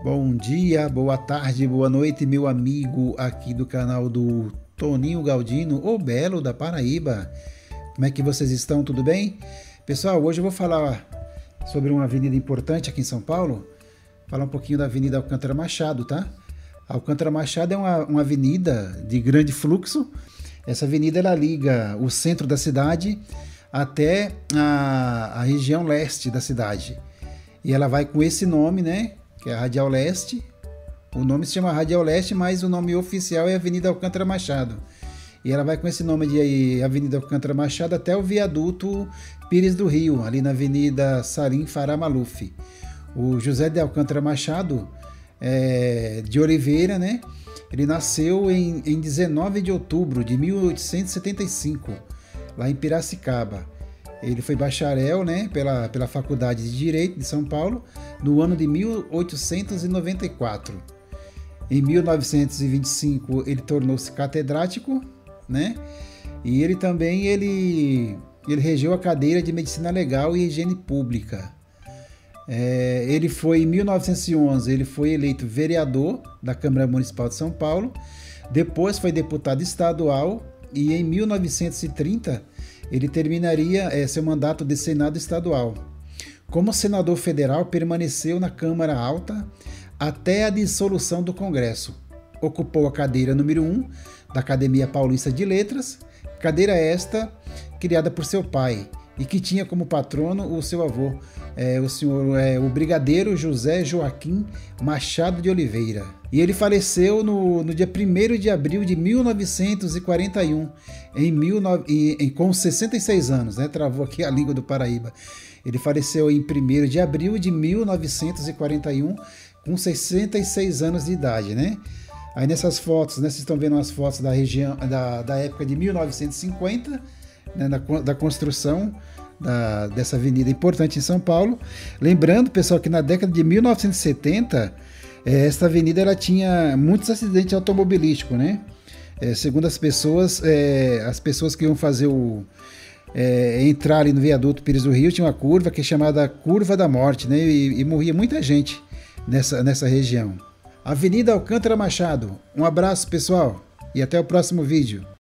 Bom dia, boa tarde, boa noite, meu amigo aqui do canal do Toninho Galdino, o Belo da Paraíba. Como é que vocês estão? Tudo bem? Pessoal, hoje eu vou falar sobre uma avenida importante aqui em São Paulo. Falar um pouquinho da Avenida Alcântara Machado, tá? Alcântara Machado é uma, uma avenida de grande fluxo. Essa avenida ela liga o centro da cidade até a, a região leste da cidade. E ela vai com esse nome, né? Que é a Radial Leste. O nome se chama Radial Leste, mas o nome oficial é Avenida Alcântara Machado. E ela vai com esse nome de Avenida Alcântara Machado até o viaduto Pires do Rio, ali na Avenida Sarim Fará Maluf. O José de Alcântara Machado é, de Oliveira, né? Ele nasceu em, em 19 de outubro de 1875, lá em Piracicaba. Ele foi bacharel né, pela, pela Faculdade de Direito de São Paulo no ano de 1894. Em 1925 ele tornou-se catedrático, né? E ele também ele, ele regeu a cadeira de Medicina Legal e Higiene Pública. É, ele foi em 1911 ele foi eleito vereador da Câmara Municipal de São Paulo. Depois foi deputado estadual e em 1930 ele terminaria é, seu mandato de Senado estadual. Como senador federal, permaneceu na Câmara Alta até a dissolução do Congresso. Ocupou a cadeira número 1 da Academia Paulista de Letras, cadeira esta criada por seu pai e que tinha como patrono o seu avô, é, o senhor é, o brigadeiro José Joaquim Machado de Oliveira. E ele faleceu no, no dia 1 de abril de 1941, em, mil, em, em, com 66 anos, né? Travou aqui a língua do Paraíba. Ele faleceu em 1 de abril de 1941, com 66 anos de idade, né? Aí nessas fotos, né, vocês estão vendo as fotos da região da, da época de 1950, né, da, da construção da, dessa avenida importante em São Paulo. Lembrando, pessoal, que na década de 1970, eh, esta avenida ela tinha muitos acidentes automobilísticos, né? Eh, segundo as pessoas, eh, as pessoas que iam fazer o entrar ali no viaduto Pires do Rio tinha uma curva que é chamada Curva da Morte, né? E, e morria muita gente nessa, nessa região. Avenida Alcântara Machado. Um abraço, pessoal, e até o próximo vídeo.